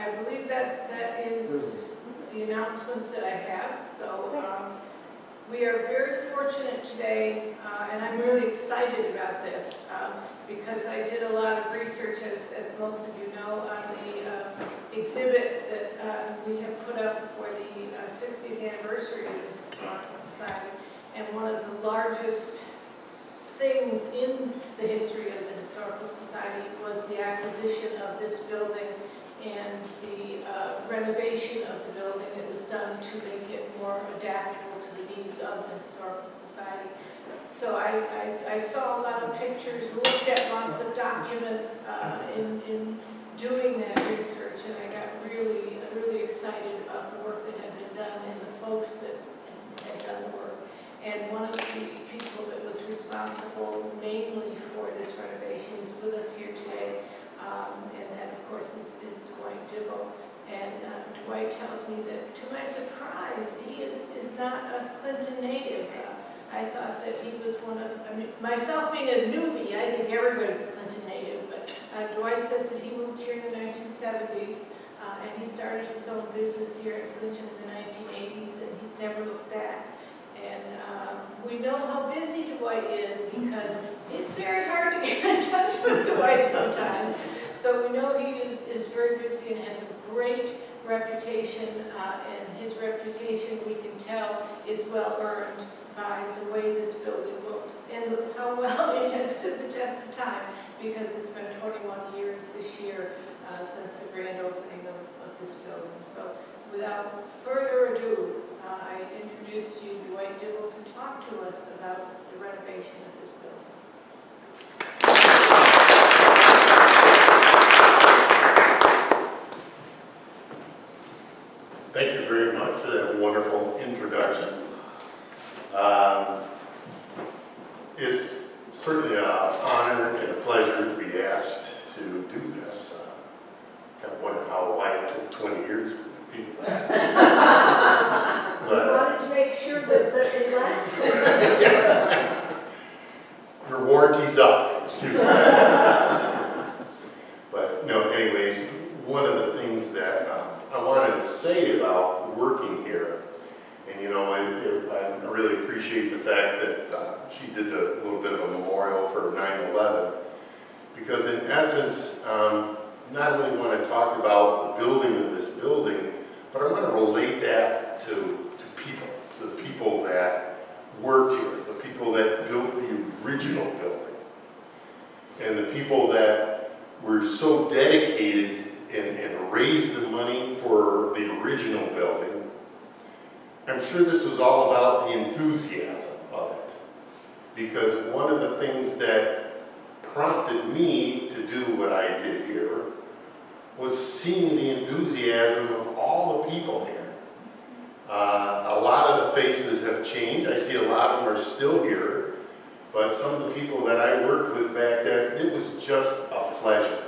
I believe that, that is the announcements that I have, so, um, we are very fortunate today, uh, and I'm really excited about this, um, because I did a lot of research, as, as most of you know, on the uh, exhibit that uh, we have put up for the uh, 60th anniversary of the Historical Society. And one of the largest things in the history of the Historical Society was the acquisition of this building and the uh, renovation of the building that was done to make it more adaptable to the needs of the Historical Society. So I, I, I saw a lot of pictures, looked at lots of documents uh, in, in doing that research, and I got really, really excited about the work that had been done and the folks that had done the work. And one of the people that was responsible mainly for this renovation is with us here today. Um, and that, of course, is, is Dwight Dibble. And uh, Dwight tells me that, to my surprise, he is, is not a Clinton native. Uh, I thought that he was one of, I mean, myself being a newbie, I think everybody's a Clinton native, but uh, Dwight says that he moved here in the 1970s, uh, and he started his own business here at Clinton in the 1980s, and he's never looked back. And um, we know how busy Dwight is because it's very hard to get in touch with Dwight sometimes. So we know he is, is very busy and has a great reputation, uh, and his reputation, we can tell, is well earned by the way this building looks and how well it has stood the test of time because it's been 21 years this year uh, since the grand opening of, of this building. So without further ado, uh, I introduce to you Dwight Dibble to talk to us about the renovation of this building. Thank you very much for that wonderful introduction. Um, It's certainly an honor and a pleasure to be asked to do this. Uh, Kind of wonder how, why it took 20 years for people to ask. me. We But wanted to make sure that, that it lasts. your warranty's up, excuse me. But no, anyways, one of the things that um, I wanted to say about working here, and you know, I, I really appreciate the fact that uh, she did a little bit of a memorial for 9/11, because in essence, um, not only want to talk about the building of this building, but I want to relate that to, to people, to the people that worked here, the people that built the original building, and the people that were so dedicated and, and raised the money for the original building. I'm sure this was all about the enthusiasm of it. Because one of the things that prompted me to do what I did here was seeing the enthusiasm of all the people here. Uh, a lot of the faces have changed. I see a lot of them are still here. But some of the people that I worked with back then, it was just a pleasure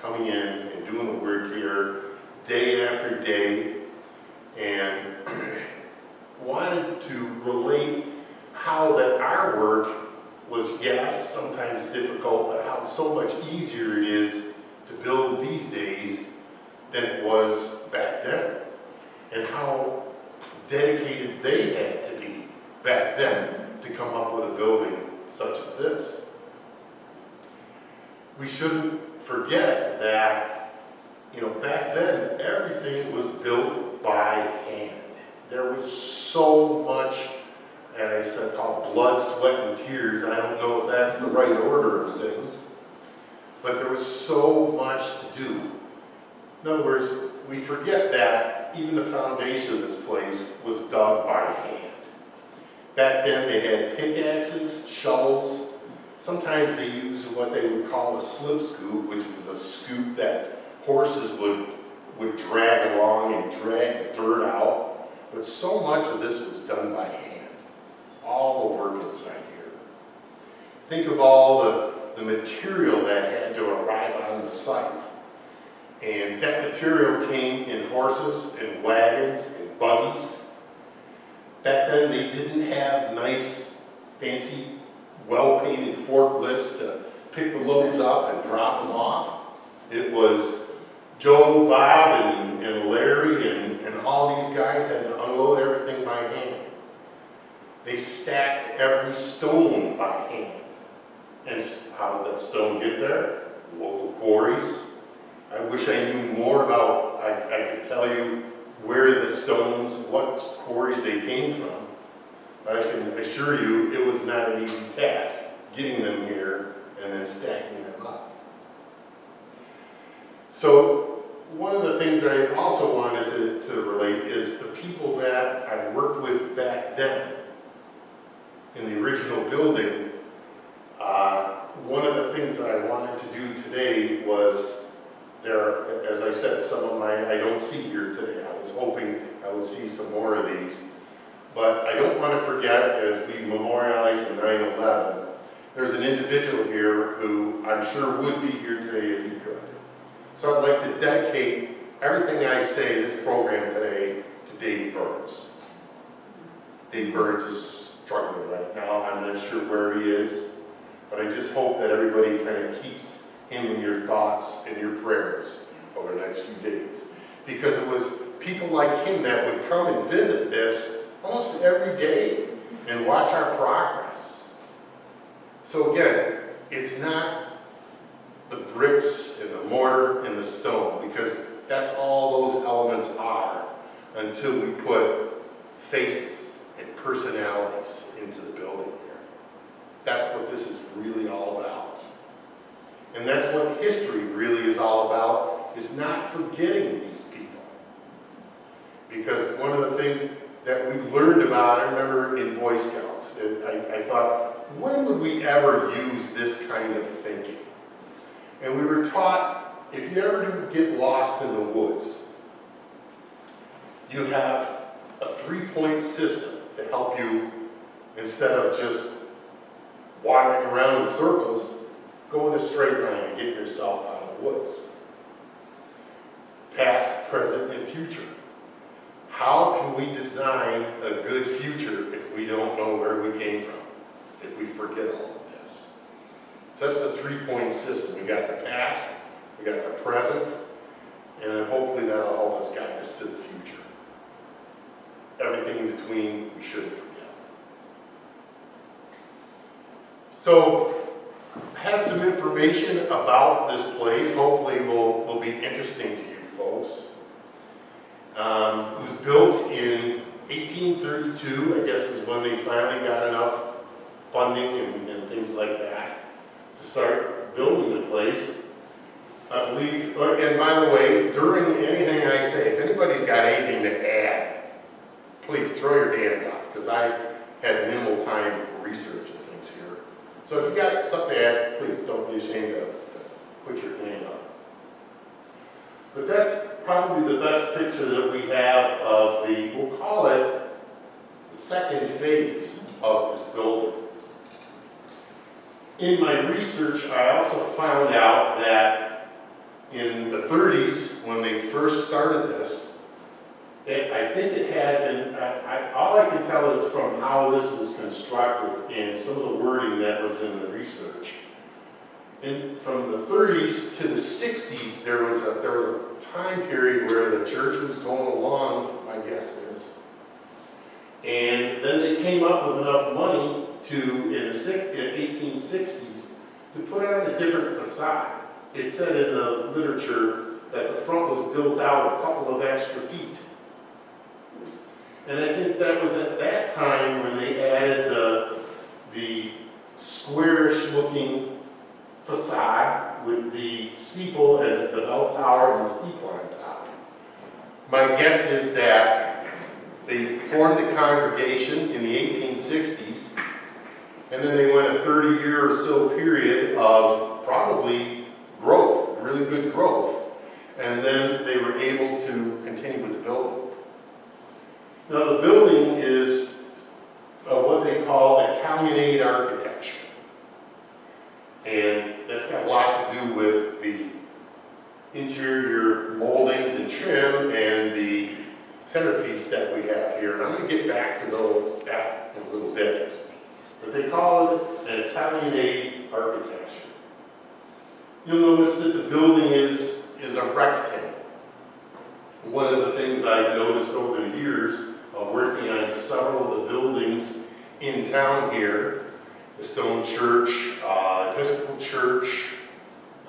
coming in and doing the work here day after day and wanted to relate how that our work was, yes, sometimes difficult, but how so much easier it is to build these days than it was back then. And how dedicated they had to be back then to come up with a building such as this. We shouldn't forget that, you know, back then, everything was built by hand. There was so much, and I said called blood, sweat, and tears. I don't know if that's the right order of things, but there was so much to do. In other words, we forget that even the foundation of this place was dug by hand. Back then, they had pickaxes, shovels. Sometimes they used what they would call a slip scoop, which was a scoop that horses would, would drag along and drag the dirt out. But so much of this was done by hand. All the work inside here. Think of all the, the material that had to arrive on the site. And that material came in horses and wagons and buggies. Back then, they didn't have nice, fancy, well-painted forklifts to pick the loads up and drop them off. It was Joe, Bob, and, and Larry, and, and all these guys had to unload everything by hand. They stacked every stone by hand. And how did that stone get there? Local quarries. I wish I knew more about, I, I could tell you where the stones, what quarries they came from. But I can assure you, it was not an easy task, getting them here and then stacking them up. So, one of the things that I also wanted to, to relate is the people that I worked with back then in the original building. Uh, one of the things that I wanted to do today was there, as I said, some of my, I don't see here today. I was hoping I would see some more of these. But I don't want to forget, as we memorialize the 9/11, there's an individual here who I'm sure would be here today if he could. So I'd like to dedicate everything I say this program today to Dave Burns. Dave Burns is struggling right now. I'm not sure where he is, but I just hope that everybody kind of keeps him in your thoughts and your prayers over the next few days. Because it was people like him that would come and visit this almost every day and watch our progress. So again, it's not the bricks and the mortar and the stone, because that's all those elements are until we put faces and personalities into the building here. That's what this is really all about. And that's what history really is all about, is not forgetting these people. Because one of the things that we learned about, I remember in Boy Scouts, I, I thought, when would we ever use this kind of thinking? And we were taught, if you ever get lost in the woods, you have a three-point system to help you, instead of just wandering around in circles, go in a straight line and get yourself out of the woods. Past, present, and future. How can we design a good future if we don't know where we came from? If we forget all of this? So that's the three-point system. We got the past, we got the present, and then hopefully that'll help us guide us to the future. Everything in between, we shouldn't forget. So, have some information about this place, hopefully will, will be interesting to you folks. Um, it was built in 1832, I guess is when they finally got enough funding and, and things like that to start building the place. I believe, uh, and by the way, during anything I say, if anybody's got anything to add, please throw your hand up, because I had minimal time for research. So if you got something to please don't be ashamed to put your hand up. But that's probably the best picture that we have of the, we'll call it, the second phase of this building. In my research, I also found out that in the 30s, when they first started this, it, I think it had, and I, I, all I can tell is from how this was constructed and some of the wording that was in the research. And from the 30s to the 60s, there was a, there was a time period where the church was going along, my guess is. And then they came up with enough money to, in the in 1860s, to put on a different facade. It said in the literature that the front was built out a couple of extra feet. And I think that was at that time when they added the, the squarish looking facade with the steeple and the bell tower and the steeple on top. My guess is that they formed the congregation in the 1860s, and then they went a 30-year or so period of probably growth, really good growth, and then they were able to continue with the building. Now, the building is of what they call Italianate architecture. And that's got a lot to do with the interior moldings and trim and the centerpiece that we have here. And I'm going to get back to those that in a little bit. But they call it an Italianate architecture. You'll notice that the building is, is a rectangle. One of the things I've noticed over the years of working on several of the buildings in town here, the Stone Church, uh, Episcopal Church,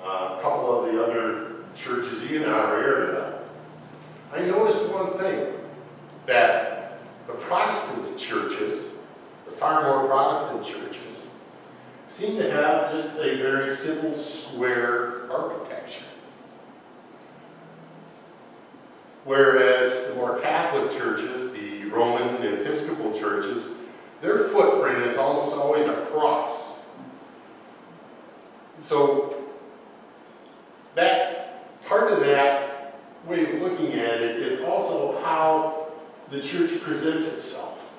uh, a couple of the other churches in our area, I noticed one thing, that the Protestant churches, the far more Protestant churches, seem to have just a very simple square architecture. Whereas the more Catholic churches, the Roman Episcopal churches, their footprint is almost always a cross. So that part of that way of looking at it is also how the church presents itself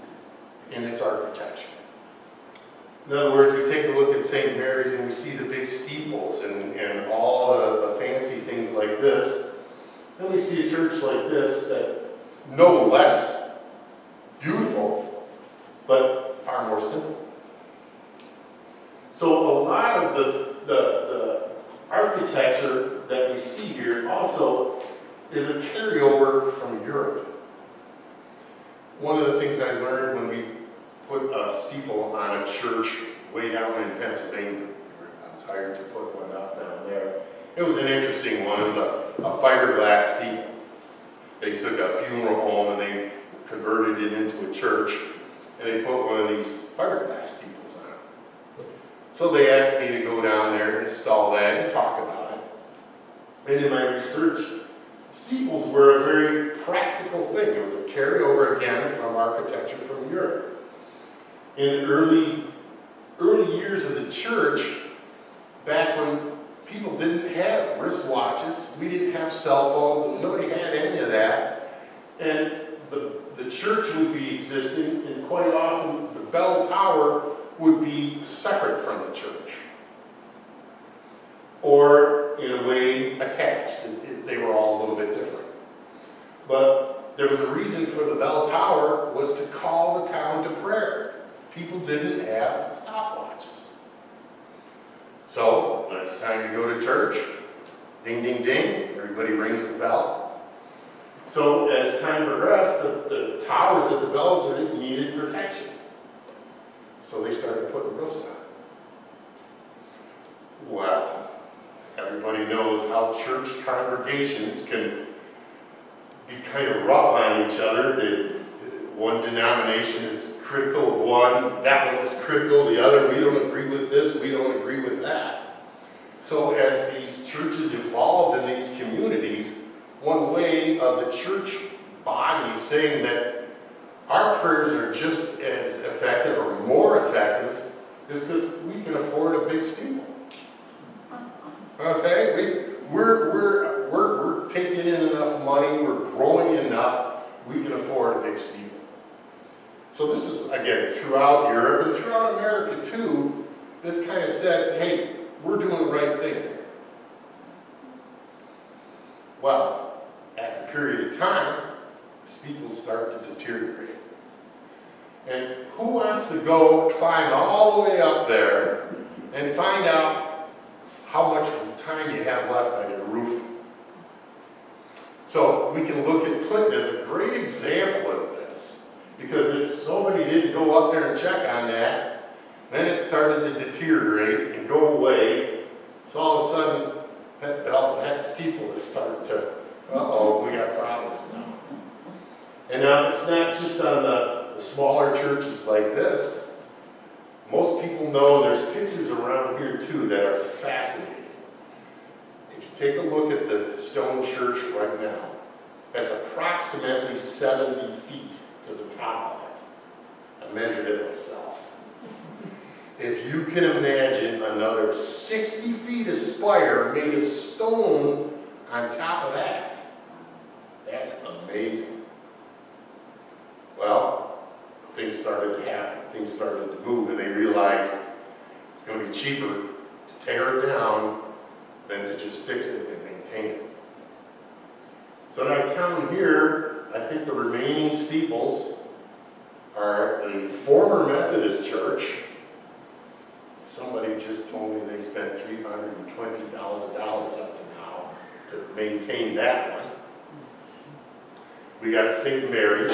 in its architecture. In other words, we take a look at St. Mary's and we see the big steeples and, and all the, the fancy things like this. Then we see a church like this that no less beautiful, but far more simple. So a lot of the, the, the architecture that we see here also is a carryover from Europe. One of the things I learned when we put a steeple on a church way down in Pennsylvania, I was hired to put one up down there. It was an interesting one. It was a, a fiberglass steeple. They took a funeral home and they converted it into a church, and they put one of these fiberglass steeples on it. So they asked me to go down there, and install that, and talk about it. And in my research, steeples were a very practical thing. It was a carryover again from architecture from Europe. In the early, early years of the church, back when people didn't have wristwatches, we didn't have cell phones, nobody had any of that. And the, the church would be existing, and quite often the bell tower would be separate from the church. Or, in a way, attached. It- it- They were all a little bit different. But there was a reason for the bell tower was to call the town to prayer. People didn't have stopwatches. So, when it's time to go to church, ding, ding, ding, everybody rings the bell. So as time progressed, the, the towers of the bells needed protection. So they started putting roofs on. Well, everybody knows how church congregations can be kind of rough on each other. The, one denomination is critical of one, that one is critical, the other, we don't agree with this, we don't agree with that. So as these churches evolved in these communities, one way of the church body saying that our prayers are just as effective or more effective is because we can afford a big steeple. Okay, we, we're, we're, we're, we're taking in enough money, we're growing enough, we can afford a big steeple. So this is, again, throughout Europe and throughout America too, this kind of said, hey, we're doing the right thing. Well, at a period of time, the steeples start to deteriorate. And who wants to go climb all the way up there and find out how much time you have left on your roof? So we can look at Clinton as a great example of. Because if somebody didn't go up there and check on that, then it started to deteriorate and go away. So all of a sudden, that that steeple is starting to, uh-oh, we got problems now. And now it's not just on the, the smaller churches like this. Most people know there's pictures around here too that are fascinating. If you take a look at the stone church right now, that's approximately 70 feet to the top of it. I measured it myself. If you can imagine another 60 feet of spire made of stone on top of that, that's amazing. Well, things started to happen, things started to move, and they realized it's going to be cheaper to tear it down than to just fix it and maintain it. So now town here, I think the remaining steeples are a former Methodist church. Somebody just told me they spent $320,000 up to now to maintain that one. We got St. Mary's,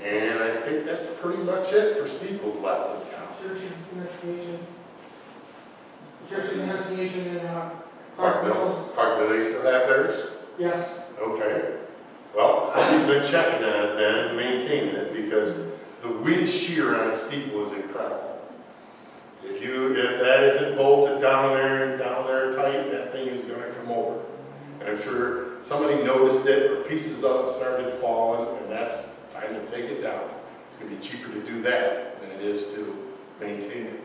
and I think that's pretty much it for steeples left in town. Church of Annunciation. Church of Annunciation in, uh, Clark Clark Mills, Mills. Clark, they still have theirs? Yes, Okay. Well, somebody's been checking on it then and maintaining it because the wind shear on a steeple is incredible. If you, if that isn't bolted down there and down there tight, that thing is gonna come over. And I'm sure somebody noticed it or pieces of it started falling and that's time to take it down. It's gonna be cheaper to do that than it is to maintain it.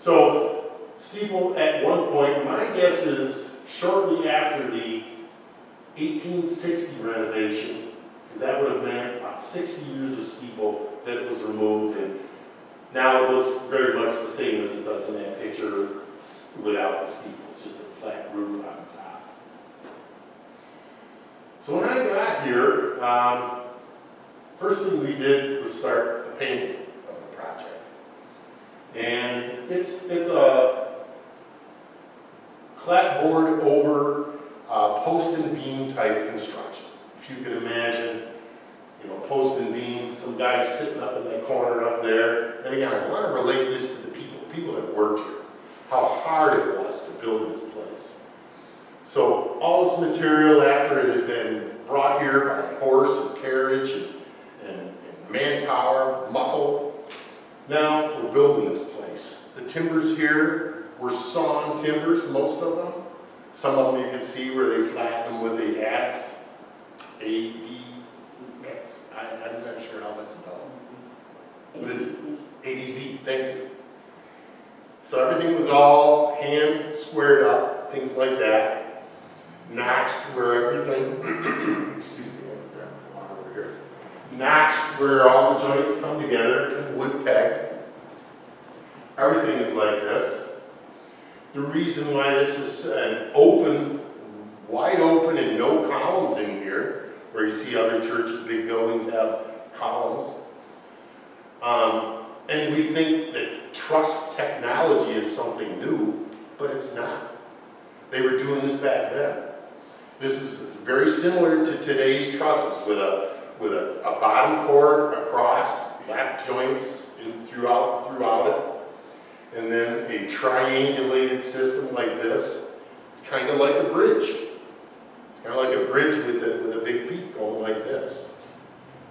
So steeple at one point, my guess is shortly after the 1860 renovation, because that would have meant about 60 years of steeple that was removed, and now it looks very much the same as it does in that picture without the steeple, just a flat roof on top. So when I got here, um, first thing we did was start the painting of the project. And it's, it's a clapboard over uh, post and beam type construction. If you could imagine, you know, post and beam, some guy sitting up in that corner up there. And again, I want to relate this to the people, people that worked here, how hard it was to build this place. So all this material after it had been brought here by horse and carriage and, and, and manpower, muscle, now we're building this place. The timbers here were sawn timbers, most of them. Some of them you can see where they flatten them with the adze, A-D-X, I, I'm not sure how that's spelled. ADZ, thank you. So everything was all hand squared up, things like that. Notched where everything, excuse me, my water over here. Notched where all the joints come together and wood pegged. Everything is like this. The reason why this is an open, wide open and no columns in here, where you see other churches, big buildings have columns. Um, and we think that truss technology is something new, but it's not. They were doing this back then. This is very similar to today's trusses with a, with a, a bottom chord across, lap joints in, throughout, throughout it. And then a triangulated system like this. It's kind of like a bridge. It's kind of like a bridge with a, with a big peak going like this.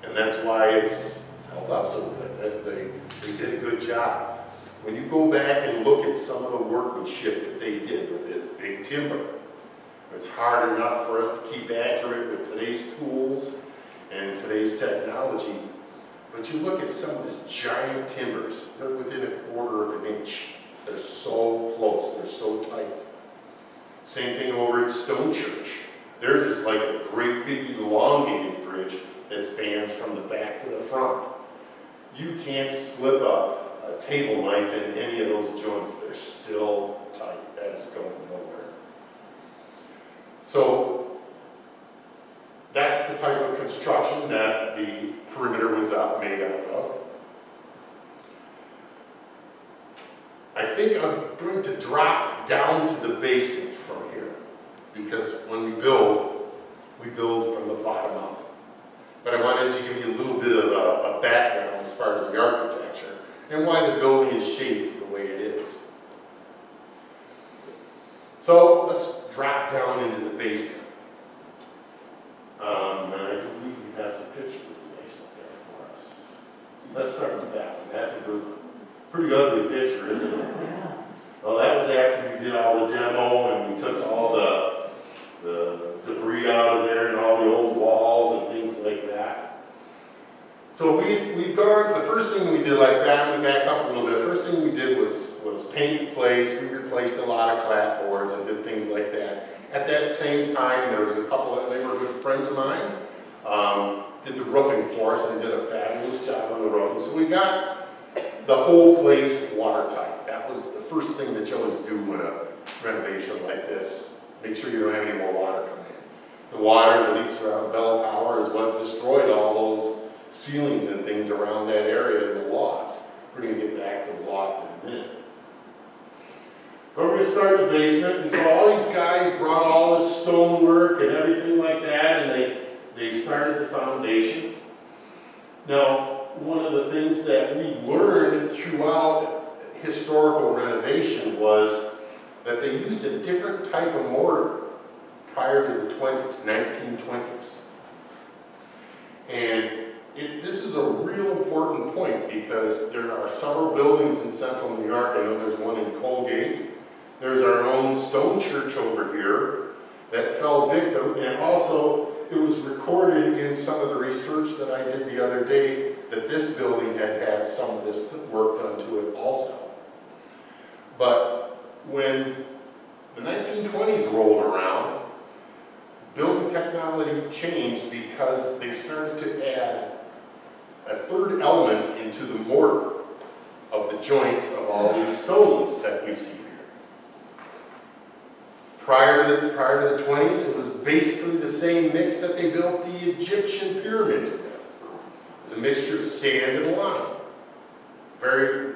And that's why it's held up so good. They, they did a good job. When you go back and look at some of the workmanship that they did with this big timber, it's hard enough for us to keep accurate with today's tools and today's technology. But you look at some of these giant timbers, they're within a quarter of an inch. They're so close, they're so tight. Same thing over at Stone Church. Theirs is like a great big elongated bridge that spans from the back to the front. You can't slip a, a table knife in any of those joints, they're still tight. That is going nowhere. So that's the type of construction that the perimeter was out, made out of. I think I'm going to drop down to the basement from here, because when we build, we build from the bottom up. But I wanted to give you a little bit of a, a background as far as the architecture, and why the building is shaped the way it is. So let's drop down into the basement. Um, and I believe we have some pictures of the basement there for us. Let's start with that one. That's a good, pretty ugly picture, isn't it? Well, that was after we did all the demo and we took all the, the debris out of there and all the old walls and things like that. So we, we guard, the first thing we did, like back, let me back up a little bit, first thing we did was, was paint place, we replaced a lot of clapboards and did things like that. At that same time, there was a couple of, they were good friends of mine, um, did the roofing for us and did a fabulous job on the roofing. So we got the whole place watertight. That was the first thing that you always do with a renovation like this. Make sure you don't have any more water coming in. The water that leaks around bell tower is what destroyed all those ceilings and things around that area in the loft. We're gonna get back to the loft in a minute. We're gonna start in the basement, and so all these guys brought all this stonework and everything like that, and they, they started the foundation. Now, one of the things that we learned throughout historical renovation was that they used a different type of mortar prior to the twenties, nineteen twenties. And it, this is a real important point because there are several buildings in central New York. I know there's one in Colgate. There's our own stone church over here that fell victim. And also, it was recorded in some of the research that I did the other day that this building had had some of this work done to it also. But when the 1920s rolled around, building technology changed because they started to add a third element into the mortar of the joints of all these stones that we see here. Prior to the, prior to the 20s, it was basically the same mix that they built the Egyptian pyramids with. It's a mixture of sand and lime. Very,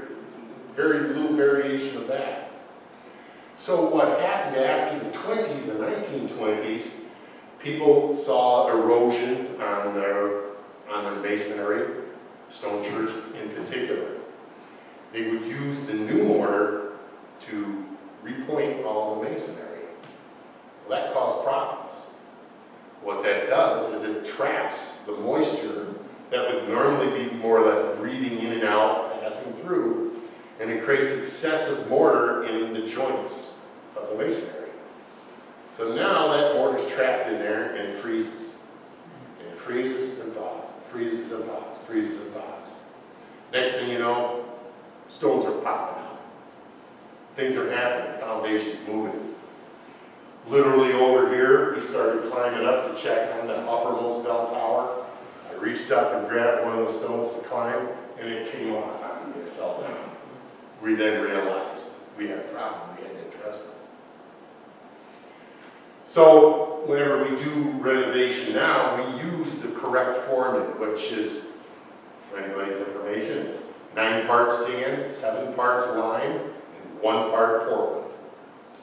very little variation of that. So what happened after the 20s and 1920s, people saw erosion on their, on their masonry, stone church in particular. They would use the new mortar to repoint all the masonry. That caused problems. What that does is it traps the moisture that would normally be more or less breathing in and out, passing through, and it creates excessive mortar in the joints of the masonry. So now that mortar's trapped in there and it freezes. And it freezes and thaws, freezes and thaws, freezes and thaws. Next thing you know, stones are popping out. Things are happening, foundation's moving. Literally over here, we started climbing up to check on the uppermost bell tower. I reached up and grabbed one of the stones to climb, and it came off on me, it fell down. We then realized we had a problem, we had to address it. So whenever we do renovation now, we use the correct formula, which is, for anybody's information, it's nine parts sand, seven parts lime, and one part Portland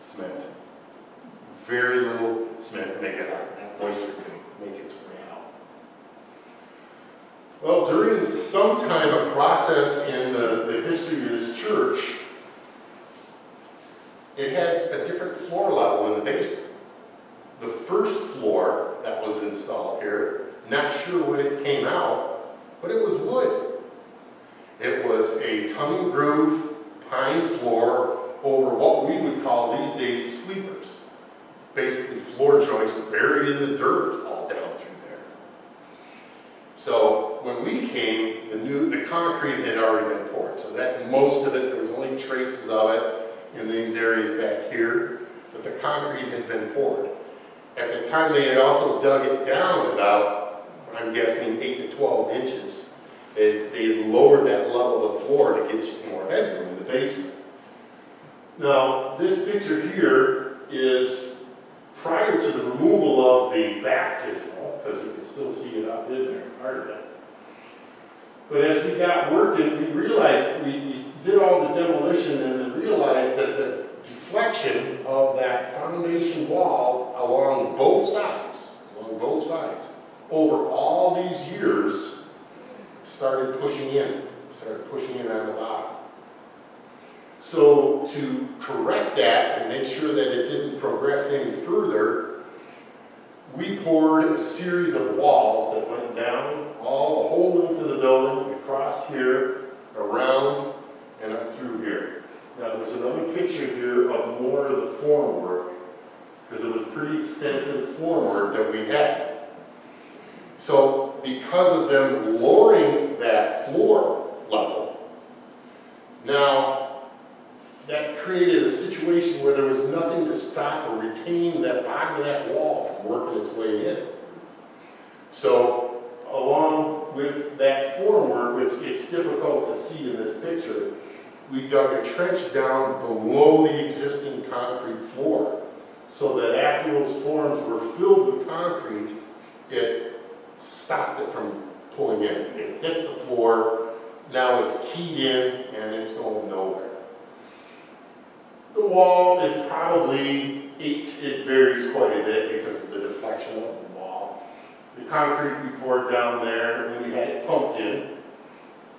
cement. Very little cement to make it hard, that moisture can make its way out. Well, during some time, a process in the, the history of this church, it had a different floor level in the basement. The first floor that was installed here, not sure when it came out, but it was wood. It was a tongue groove pine floor over what we would call these days sleepers. Basically floor joists buried in the dirt all down through there. So when we came, the new, the concrete had already been poured, so that most of it, there was only traces of it in these areas back here, but the concrete had been poured. At the time, they had also dug it down about, I'm guessing, eight to 12 inches. They, they lowered that level of the floor to get more headroom in the basement. Now, this picture here is prior to the removal of the baptismal, because you can still see it up in there, part of it. But as we got working, we realized, we, we did all the demolition and then realized that the deflection of that foundation wall along both sides, along both sides, over all these years, started pushing in, started pushing in on the bottom. So to correct that and make sure that it didn't progress any further, we poured a series of walls that went down all the whole length of the building, across here, around, and up through here. Now, there's another picture here of more of the form work, because it was pretty extensive form work that we had. So, because of them lowering that floor level, now, created a situation where there was nothing to stop or retain that bottom of that wall from working its way in. So, along with that form work, which it's difficult to see in this picture, we dug a trench down below the existing concrete floor so that after those forms were filled with concrete, it stopped it from pulling in. It hit the floor, now it's keyed in and it's going nowhere. The wall is probably eight, it varies quite a bit because of the deflection of the wall. The concrete we poured down there, and we had it pumped in,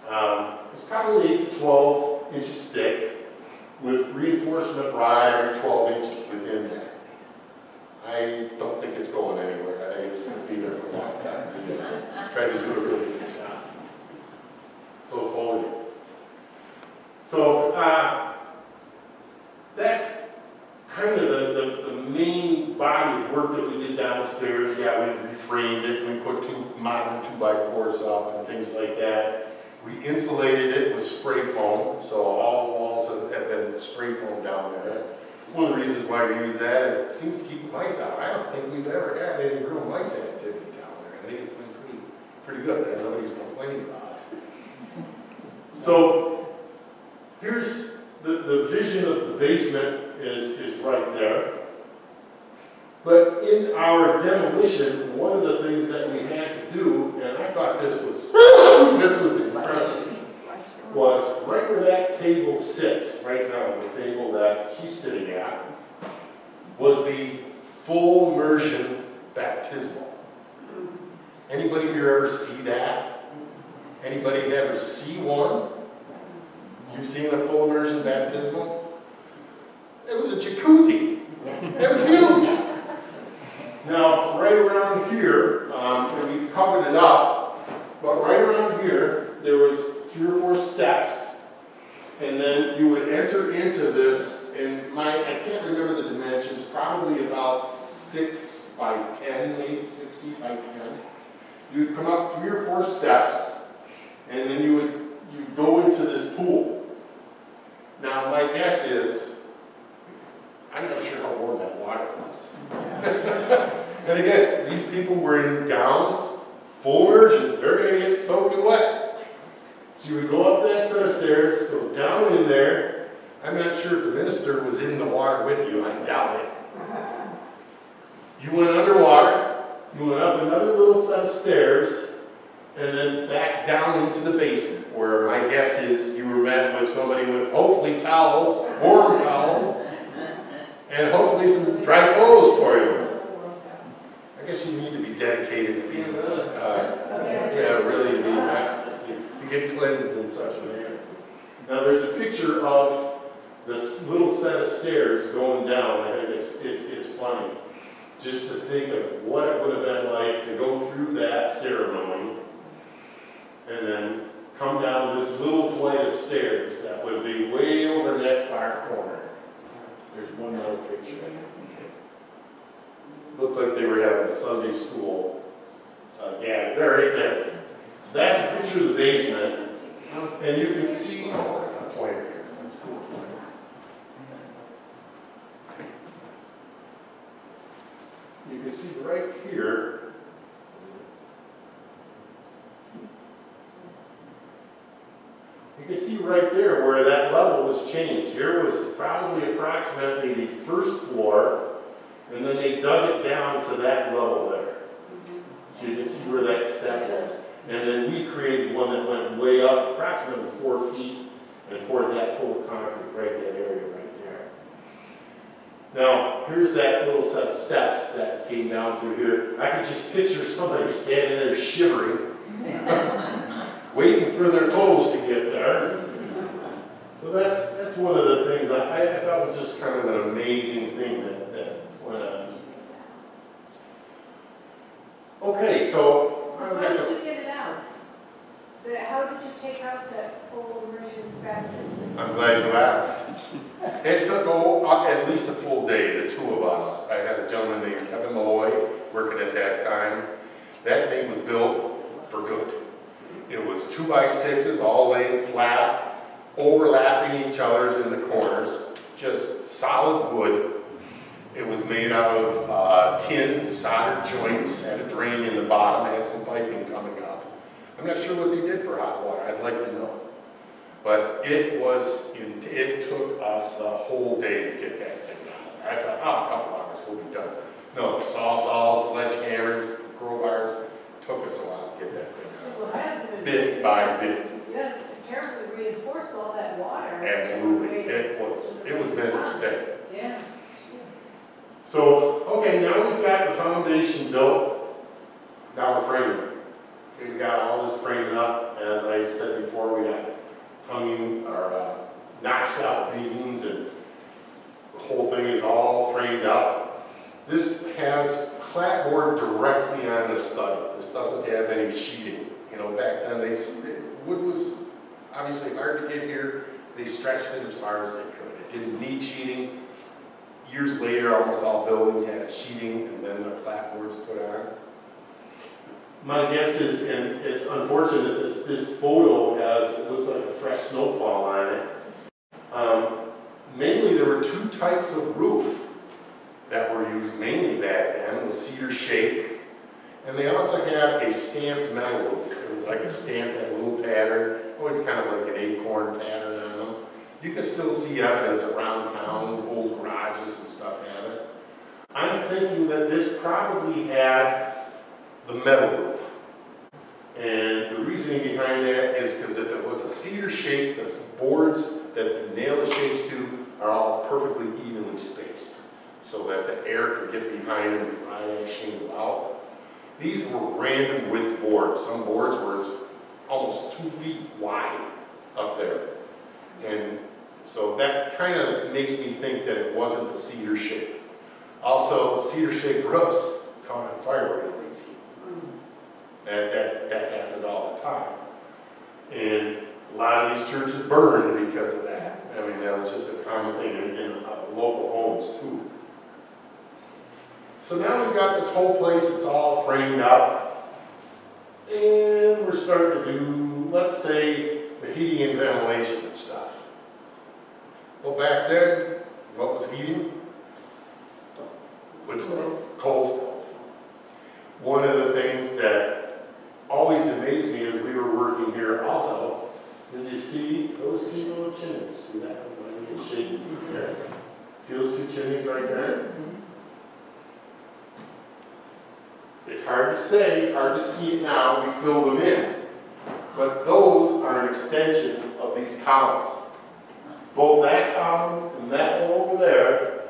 um, it's probably eight to 12 inches thick with reinforcement rod every 12 inches within that. I don't think it's going anywhere, I think it's gonna be there for a long time. Trying to do a really good job. So it's holding. So, uh, that's kind of the, the, the main body of work that we did downstairs. Yeah, we reframed it, we put two modern two by fours up and things like that. We insulated it with spray foam, so all the walls have, have been spray foam down there. One of the reasons why we use that, it seems to keep the mice out. I don't think we've ever had any real mice activity down there. I think it's been pretty, pretty good, and nobody's complaining about it. So, here's, the, the vision of the basement is, is right there. But in our demolition, one of the things that we had to do, and I thought this was, this was incredible, was right where that table sits, right now, the table that she's sitting at, was the full immersion baptismal. Anybody here ever see that? Anybody ever see one? You've seen a full immersion baptismal? It was a jacuzzi. It was huge. Now, right around here, um, and we've covered it up, but right around here, there was three or four steps. And then you would enter into this, and my, I can't remember the dimensions, probably about six by 10, maybe six feet by 10. You'd come up three or four steps, and then you would, you'd go into this pool. Now, my guess is, I'm not sure how warm that water was. And again, these people were in gowns, full immersion, they're gonna get soaked soaking wet. So you would go up that set of stairs, go down in there. I'm not sure if the minister was in the water with you, I doubt it. You went underwater, you went up another little set of stairs, and then back down into the basement, where my guess is you were met with somebody with hopefully towels, warm towels, and hopefully some dry clothes for you. I guess you need to be dedicated to being, uh, yeah, really to be, to get cleansed in such a manner. Now, there's a picture of this little set of stairs going down, I think it's, it's, it's funny. Just to think of what it would have been like to go through that ceremony and then come down this little flight of stairs that would be way over that far corner. There's one more picture. Looked like they were having Sunday school. Uh, yeah, they're right there. So that's a picture of the basement. And you can see, oh, a pointer here. That's cool. You can see right here. You can see right there where that level was changed. Here was probably approximately the first floor, and then they dug it down to that level there. So you can see where that step was. And then we created one that went way up, approximately four feet, and poured that full of concrete right that area right there. Now, here's that little set of steps that came down through here. I could just picture somebody standing there shivering, waiting for their clothes to get there. So that's, that's one of the things I, I thought was just kind of an amazing thing that, that went on. Okay, so So how did the you get it out? The- How did you take out that full immersion baptism? I'm glad you asked. It took oh, at least a full day, the two of us. I had a gentleman named Kevin Malloy working at that time. That thing was built for good. It was two by sixes, all laying flat, overlapping each other's in the corners, just solid wood. It was made out of uh, tin, soldered joints, had a drain in the bottom, had some piping coming up. I'm not sure what they did for hot water, I'd like to know. But it was, it took us the whole day to get that thing out. I thought, oh, a couple hours, we'll be done. No, sawzalls, sledgehammers, crowbars, took us a while to get that thing Well, had out, to- bit by bit. Yeah, had to carefully reinforce all that water. Absolutely, it was, it was meant to stay. Yeah. So, okay, now we've got the foundation built, now we're framing. Okay, we got all this framing up, as I said before, we got tonguing, or, uh, notched out beams, and the whole thing is all framed up. This has clapboard directly on the stud, this doesn't have any sheeting. Know, back then, they, wood was obviously hard to get here, they stretched it as far as they could. It didn't need sheeting. Years later, almost all buildings had a sheeting and then the clapboards put on. My guess is, and it's unfortunate, this, this photo has, it looks like a fresh snowfall on it. Um, Mainly, there were two types of roof that were used mainly back then, with cedar shake. And they also had a stamped metal roof. It was like a stamped, that little pattern, always kind of like an acorn pattern on them. You can still see evidence around town, old garages and stuff have it. I'm thinking that this probably had the metal roof. And the reasoning behind that is because if it was a cedar shake, the boards that nail the shakes to are all perfectly evenly spaced, so that the air could get behind and dry that shingle out. These were random width boards. Some boards were almost two feet wide up there. And so that kind of makes me think that it wasn't the cedar shake. Also, cedar shake roofs caught on fire real easy. That, that, that happened all the time. And a lot of these churches burned because of that. I mean, that was just a common thing in, in uh, local homes too. So now we've got this whole place, it's all framed up. And we're starting to do, let's say, the heating and ventilation and stuff. Well, back then, what was heating? Wood stove, coal stove. One of the things that always amazed me as we were working here also, is you see those two little chimneys, see that, one. See those two chimneys right there? It's hard to say, hard to see it now, we fill them in. But those are an extension of these columns. Both that column and that one over there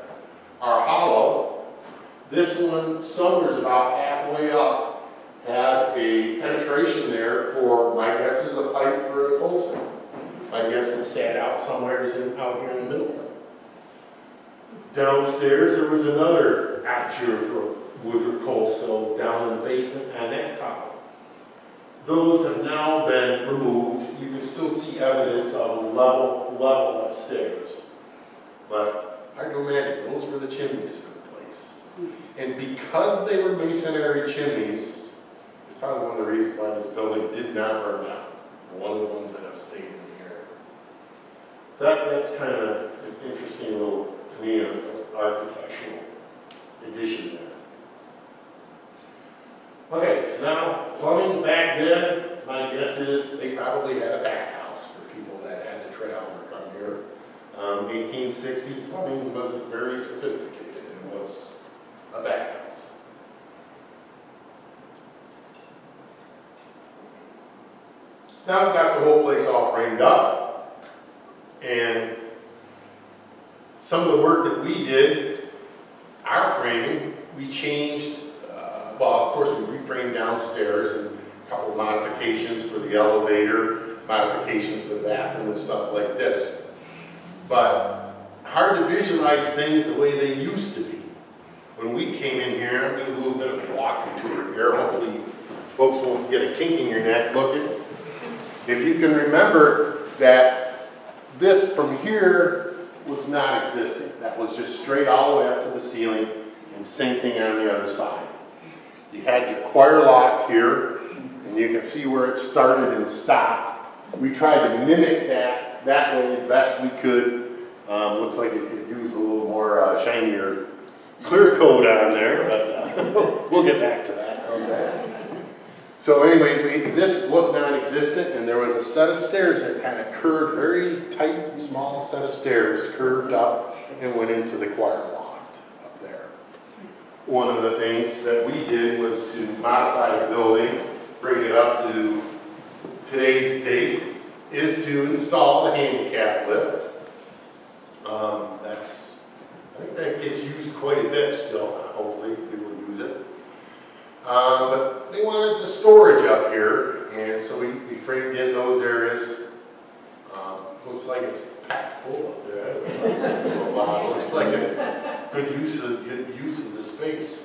are hollow. This one, somewhere's about halfway up, had a penetration there for, my guess is a pipe for a coal. My guess it sat out somewhere in, out here in the middle. Downstairs, there was another aperture for wood or coal stove down in the basement and that column. Those have now been removed. You can still see evidence of level, level upstairs. But hard to imagine, those were the chimneys for the place. And because they were masonry chimneys, it's probably one of the reasons why this building did not burn down. One of the ones that have stayed in the area. So that, that's kind of an interesting little, to me, architectural addition there. Okay, so now plumbing back then, my guess is they probably had a back house for people that had to travel or come here. Um, 1860s plumbing wasn't very sophisticated, it was a back house. Now we've got the whole place all framed up, and some of the work that we did, our framing, we changed, well, of course, we reframed downstairs and a couple modifications for the elevator, modifications for the bathroom and stuff like this. But hard to visualize things the way they used to be. When we came in here, I'm doing a little bit of a walking tour here, hopefully folks won't get a kink in your neck looking. If you can remember that this from here was not existing. That was just straight all the way up to the ceiling and same thing on the other side. You had your choir loft here and you can see where it started and stopped. We tried to mimic that that way the best we could. Um, looks like it could use a little more uh, shinier clear coat on there, but uh, we'll get back to that someday. So anyways, we, this was non-existent, and there was a set of stairs that kind of curved, very tight, small set of stairs, curved up and went into the choir. One of the things that we did was to modify the building, bring it up to today's date, is to install the handicap lift. Um, that's, I think that gets used quite a bit still, hopefully we will use it. Um, but they wanted the storage up here, and so we, we framed in those areas. Um, looks like it's packed full up there. Looks like a good use of, good use of space.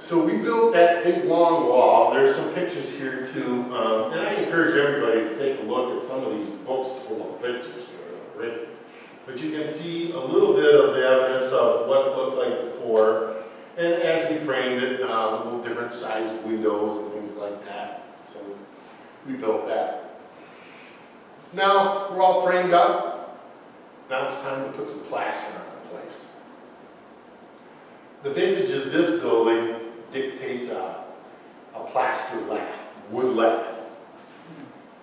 So we built that big long wall, there's some pictures here too, um, and I encourage everybody to take a look at some of these books full of pictures are written. But you can see a little bit of the evidence of what it looked like before, and as we framed it, um, little different sized windows and things like that, so we built that. Now, we're all framed up, now it's time to put some plaster on the place. The vintage of this building dictates a, a plaster lath, wood lath.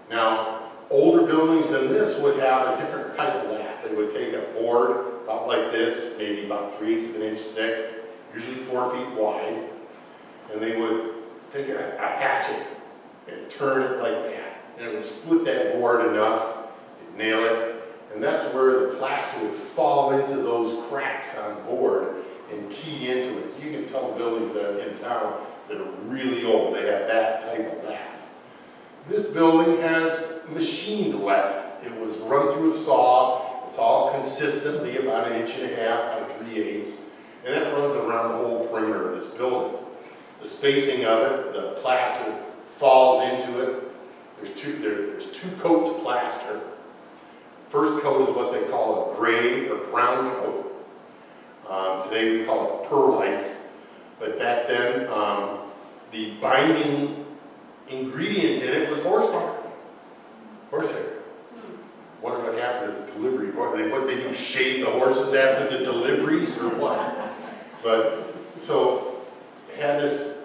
Now, older buildings than this would have a different type of lath. They would take a board about like this, maybe about three eighths of an inch thick, usually four feet wide, and they would take a, a hatchet and turn it like that. And it would split that board enough, nail it, and that's where the plaster would fall into those cracks on the board and key into it. You can tell buildings that are in town that are really old, they have that type of lath. This building has machined lath. It was run through a saw, it's all consistently about an inch and a half by three eighths, and it runs around the whole perimeter of this building. The spacing of it, the plaster falls into it. There's two, there, there's two coats of plaster. First coat is what they call a gray or brown coat. Um, today we call it perlite, but back then, um, the binding ingredient in it was horsehair. Horsehair. Wonder what happened at the delivery, what they, what they do, shave the horses after the deliveries or what? But, so, had this,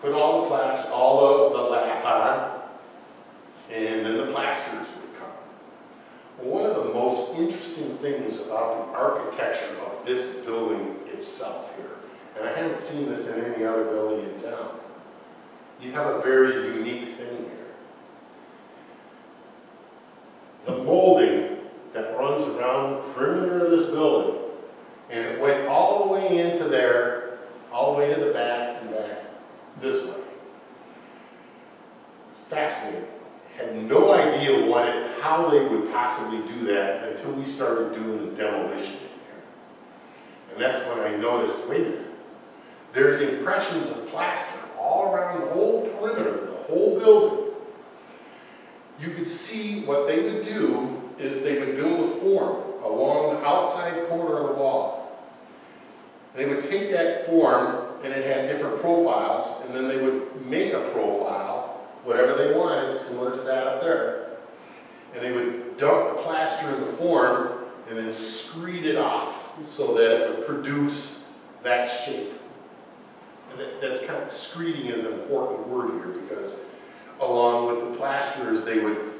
put all the plas, all the, the lath on, and then the plasters would come. One of the most interesting things about the architecture of this building itself here, and I haven't seen this in any other building in town, you have a very unique thing here. The molding that runs around the perimeter of this building, and it went all the way into there, all the way to the back and back this way. It's fascinating. Had no idea what it, how they would possibly do that until we started doing the demolition in here. And that's when I noticed, wait a minute, there's impressions of plaster all around the whole perimeter, the whole building. You could see what they would do is they would build a form along the outside corner of the wall. They would take that form and it had different profiles, and then they would make a profile, whatever they wanted, similar to that up there. And they would dump the plaster in the form and then screed it off so that it would produce that shape. And that, that's kind of, screeding is an important word here because along with the plasters, they would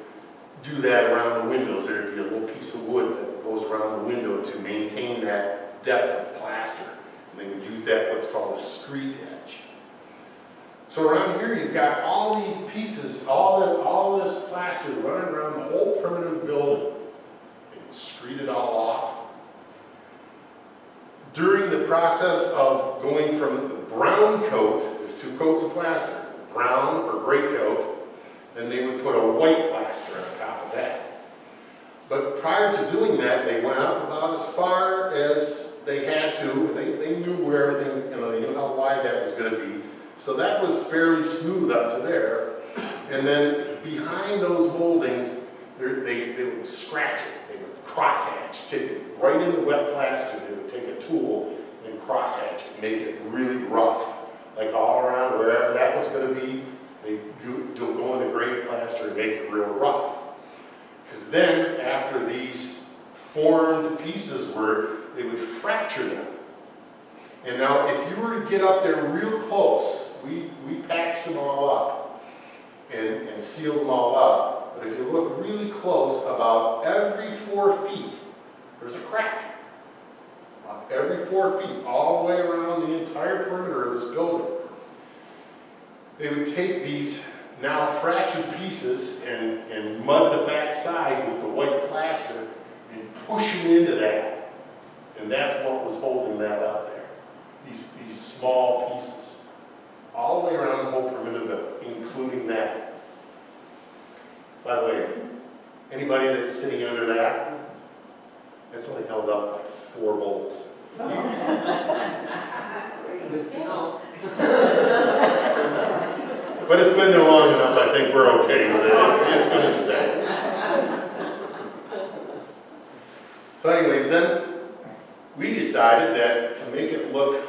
do that around the windows. There'd be a little piece of wood that goes around the window to maintain that depth of plaster. And they would use that, what's called a screed edge. So around here, you've got all these pieces, all, the, all this plaster running around the whole perimeter of the building. They would screed it all off. During the process of going from the brown coat, there's two coats of plaster, brown or gray coat, then they would put a white plaster on top of that. But prior to doing that, they went up about as far as they had to. They, they knew where everything, you know, they knew how wide that was going to be. So that was fairly smooth up to there. And then behind those moldings, they, they would scratch it. They would crosshatch, take it right in the wet plaster. They would take a tool and crosshatch it, make it really rough. Like all around, wherever that was going to be, they do, do go in the gray plaster and make it real rough. Because then, after these formed pieces were, they would fracture them. And now, if you were to get up there real close, we, we patched them all up and, and sealed them all up. But if you look really close, about every four feet, there's a crack. About every four feet, all the way around the entire perimeter of this building. They would take these now fractured pieces and, and mud the backside with the white plaster and push them into that. And that's what was holding that up there. These, these small pieces, all the way around the whole perimeter, including that. By the way, anybody that's sitting under that, that's only held up by four bolts. But it's been there long enough, I think we're okay with it, it's, it's gonna stay. So anyways, then, we decided that to make it look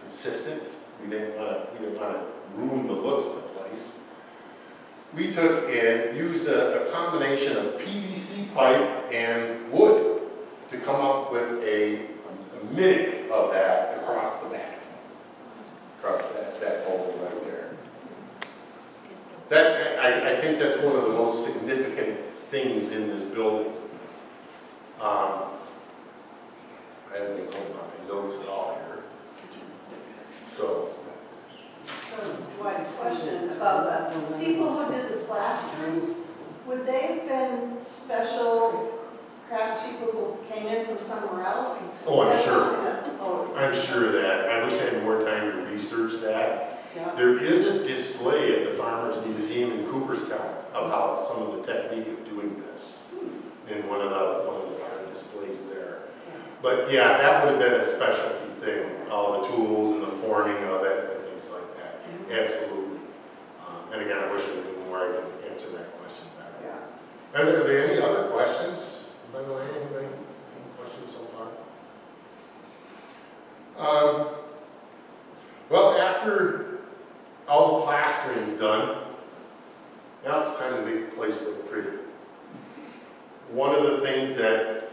consistent, we didn't wanna, we didn't wanna ruin the looks of the place. We took and used a, a combination of PVC pipe and wood to come up with a, a mimic of that across the back. Across that, that hole right there. That, I, I think that's one of the most significant things in this building. Um, I haven't got my notes at all here. So, One question about the people who did the plasterings, would they have been special craftspeople who came in from somewhere else? Oh, I'm sure. Oh, I'm sure of that, I wish I had more time to research that. yeah. There is a display at the Farmers Museum in Cooperstown about some of the technique of doing this hmm. in one of the, one of the art displays there. But yeah, that would have been a specialty thing, all the tools and the forming of it and things like that. Absolutely. Um, And again, I wish I knew more, I could answer that question better. Yeah. Are there, are there any other questions? By the way, anybody, any questions so far? Um, well, after all the plastering's done, now it's time to make the place look pretty. One of the things that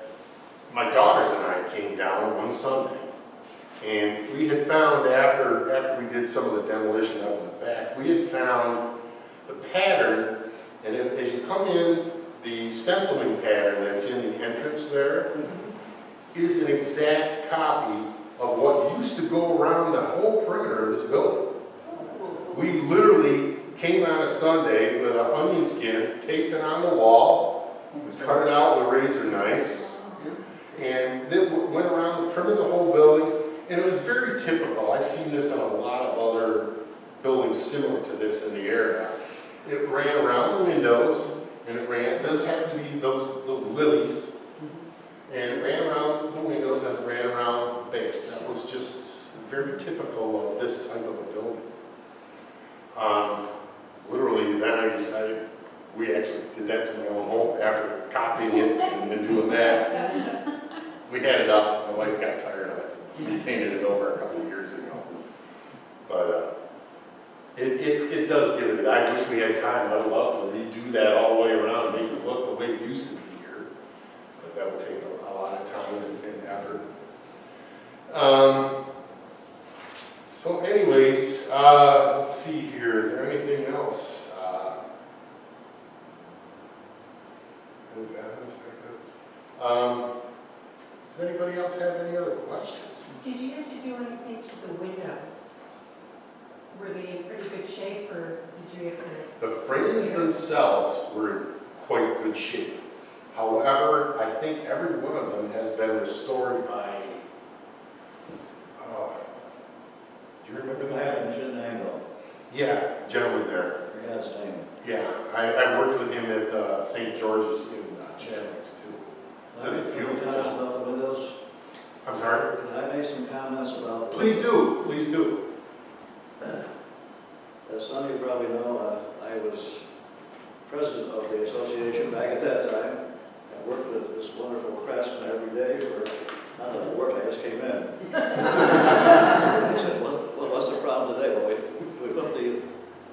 my daughters and I came down one Sunday, and we had found after, after we did some of the demolition up in the back, we had found the pattern, and then as you come in, the stenciling pattern that's in the entrance there mm-hmm. is an exact copy of what used to go around the whole perimeter of this building. We literally came on a Sunday with an onion skin, taped it on the wall, cut it out with a razor knives, and then went around the perimeter of the whole building, and it was very typical. I've seen this in a lot of other buildings similar to this in the area. It ran around the windows, and it ran, this happened to be those, those lilies, and it ran around the windows and it ran around the base. That was just very typical of this type of a building. Um, literally, then I decided, we actually did that to my own home after copying it and doing that. We had it up, my wife got tired. We painted it over a couple of years ago. But, uh, it, it, it does give it, I wish we had time, I'd love to redo that all the way around, and make it look the way it used to be here. But that would take a, a lot of time and, and effort. Um, so anyways, uh, let's see here, is there anything else? Uh? Um, does anybody else have any other questions? Did you have to do anything to the windows? Were they in pretty good shape, or did you have to? The frames themselves were in quite good shape. However, I think every one of them has been restored by, oh, do you remember that? Angle, Yeah, gentleman there. forgot his name. Yeah, I, I worked with him at uh, St. George's in uh, Chadwicks too. Does it beautiful job. About the windows? I'm sorry? Could I make some comments about? Please do, please do. As some of you probably know, uh, I was president of the association back at that time. I worked with this wonderful craftsman every day for, not that I worked, I just came in. He said, what, what- what's the problem today? Well, we, we put the,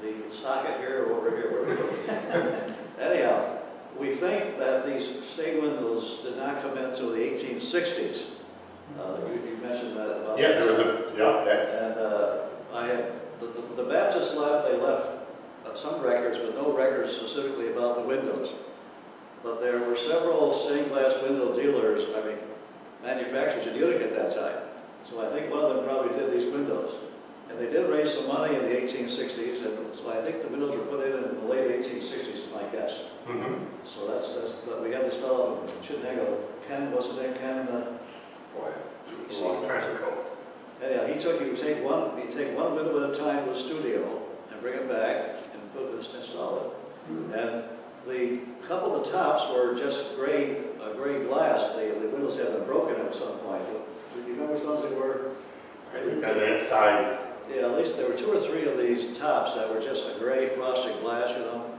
the socket here or over here, where we put? Anyhow, we think that these state windows did not come into the eighteen sixties. Uh, you, you mentioned that about. Yeah, there was a, yeah, that, And uh, I, the- the the Baptists left, they left uh, some records, but no records specifically about the windows. But there were several stained glass window dealers, I mean, manufacturers in Utica at that time. So I think one of them probably did these windows. And they did raise some money in the 1860s, and so I think the windows were put in in the late 1860s, is my guess. mhm. So that's, that's, but we have this fellow Chittenango, Ken, what's his name, Ken? uh, Boy, He a long he took, he would take one, he'd take one window at a time to the studio and bring it back and put this, install it. And the couple of the tops were just gray, uh, gray glass, the, the windows had been broken at some point. Do you remember which ones they were? I think on that side, Yeah, at least there were two or three of these tops that were just a gray frosted glass, you know.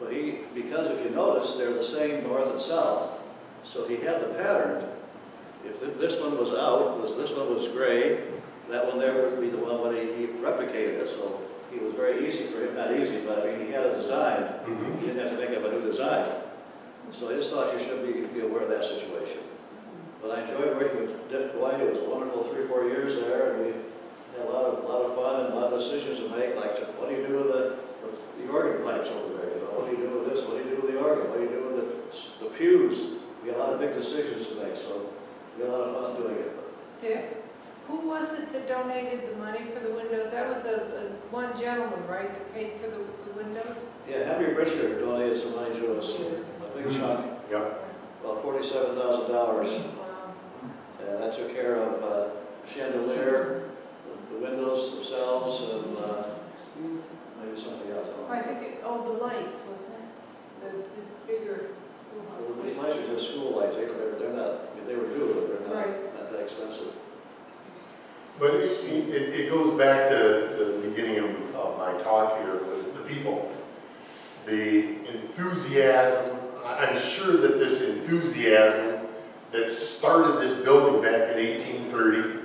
But he, because if you notice, they're the same north and south, so he had the pattern. If th- this one was out, was, this one was gray, that one there would be the one when he he replicated it, so it was very easy for him, not easy, but I mean, he had a design, mhm. he didn't have to think of a new design. So I just thought you should be, be aware of that situation. But I enjoyed working with Dick Dwight, it was a wonderful three, or four years there, and we had a lot of, lot of fun and a lot of decisions to make, like, what do you do with the, the organ pipes over there, you know? What do you do with this, what do you do with the organ, what do you do with the, the pews? We had a lot of big decisions to make, so we had a lot of fun doing it. Dick, who was it that donated the money for the windows? That was a, a- one gentleman, right, that paid for the, the windows? Yeah, Henry Richard donated some money to us, a big chunk, Yeah, about forty-seven thousand dollars. Wow. And that took care of uh, chandelier, the- the windows themselves, and uh, maybe something else. I don't know. I think, it- oh, the lights, wasn't it? The, the bigger Well, These schoolhouse. lights are just school lights, they- they're, they're not, I mean, they were new, but they're not, Right. not that expensive. but it, it, it goes back to the beginning of, of my talk here, was the people. The enthusiasm, I- I'm sure that this enthusiasm that started this building back in eighteen thirty,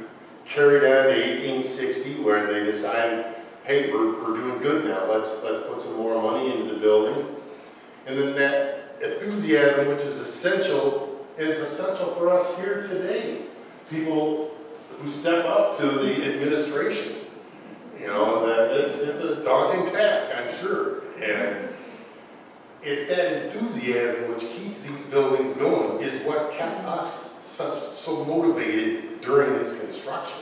carried on to eighteen sixty, where they decided, hey, we're, we're doing good now, let's, let's put some more money into the building. And then that enthusiasm, which is essential, is essential for us here today. People who step up to the administration. You know, that it's, it's a daunting task, I'm sure. And it's that enthusiasm which keeps these buildings going, is what kept us such, so motivated during this construction.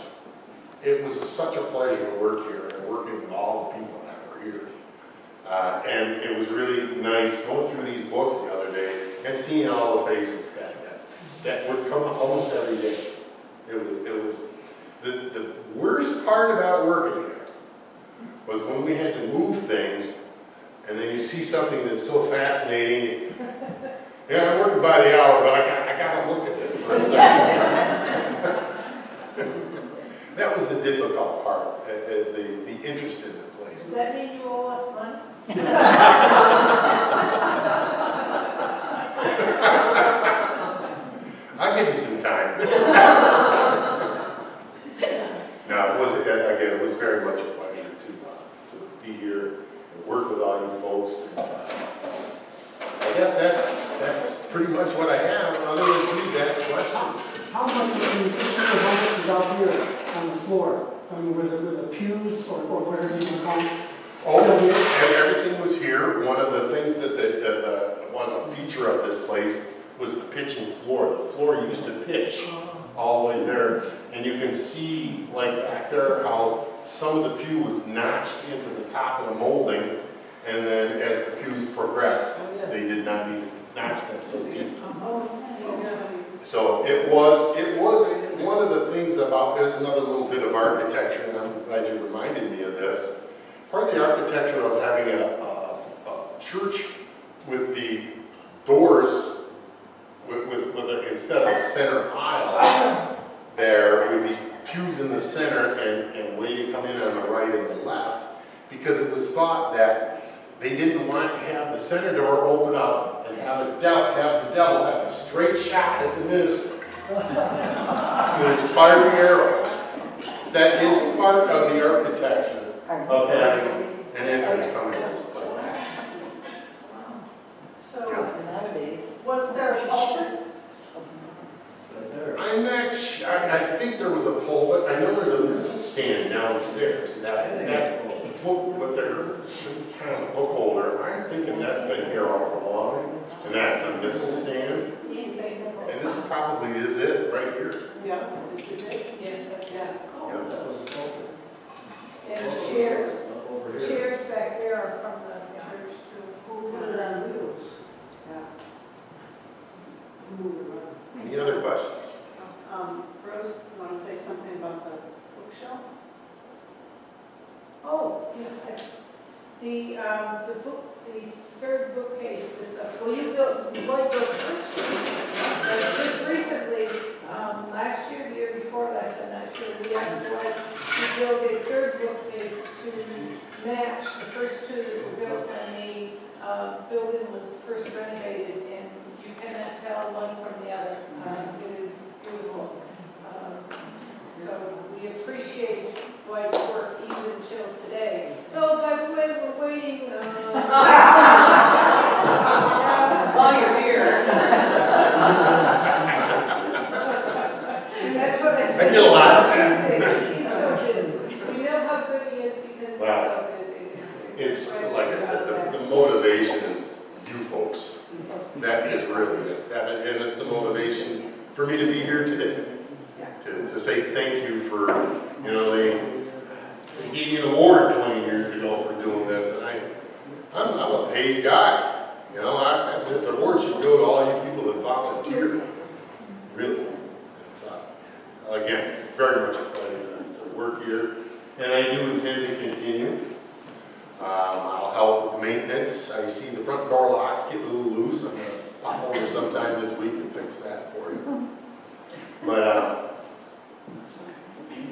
It was such a pleasure to work here and working with all the people that were here. Uh, and it was really nice going through these books the other day and seeing all the faces that, would come almost every day. It was, it was, the, the worst part about working here was when we had to move things and then you see something that's so fascinating. Yeah, I'm working by the hour, but I got, I gotta look at this for a second. That was the difficult part, uh, the, the interest in the place. Does that mean you owe us money? I'll give you some time. No, it was, again, it was very much a pleasure to, uh, to be here and work with all you folks. And, uh, I guess that's, that's pretty much what I have, other than please ask questions. How much of the additional how much is out here on the floor? I mean, where the, where the pews or, or whatever you can call it? Oh, Still here? and everything was here. One of the things that, the- that the- was a feature of this place was the pitching floor. The floor used to pitch all the way there. And you can see, like back there, how some of the pew was notched into the top of the molding. And then as the pews progressed, oh, they did not need to notch them so deep. Oh, so it was, it was one of the things about, there's another little bit of architecture, and I'm glad you reminded me of this. Part of the architecture of having a, a, a church with the doors, with, with, with a, instead of a center aisle, there would be pews in the center and, and way to come in on the right and the left, because it was thought that they didn't want to have the center door open up and have a devil, have the devil have a straight shot at the minister. With his fiery arrow. That is part of the architecture of having an entrance coming this way. So, was there a pulpit? I'm not su I, I think there was a pole, but I know there's a missal stand downstairs. That, that hook with their kind of hook holder, I'm thinking that's been here all along. And that's a missal stand. And this probably is it, right here. Yeah, this is it? Yeah, Yeah. That was. And the chairs, Over the here. chairs back there are from the church too. Who put it on wheels? Any other questions? Um, Rose, you want to say something about the bookshelf? Oh, yeah. The, um, the book, the third bookcase that's up, well, you built, you built the first. But just recently, um, last year, the year before last, I'm not sure, we asked Dwight to build a third bookcase to match the first two that were built when the, uh, building was first renovated, you cannot tell one from the other. Uh, It is beautiful. Um, So we appreciate Dwight's work even till today. Though, by the way, we're waiting, uh. While you're here. That's what I said. I get a lot of that. He's so busy. We know how good he is because he's Wow. so busy. It's, like I said, the, the motivation is you folks. That is really it. That, and it's the motivation for me to be here today. To, to say thank you for, you know, they, they gave me an award twenty years ago for doing this, and I, I'm, I'm a paid guy. You know, I, I- the award should go to all you people that volunteer. Really. Uh, again, very much a pleasure to work here, and I do intend to continue. Um, I'll help with maintenance. I see the front door locks getting a little loose. I'm gonna pop over sometime this week and fix that for you. But, uh,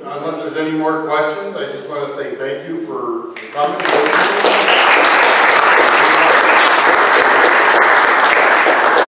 unless there's any more questions, I just want to say thank you for coming.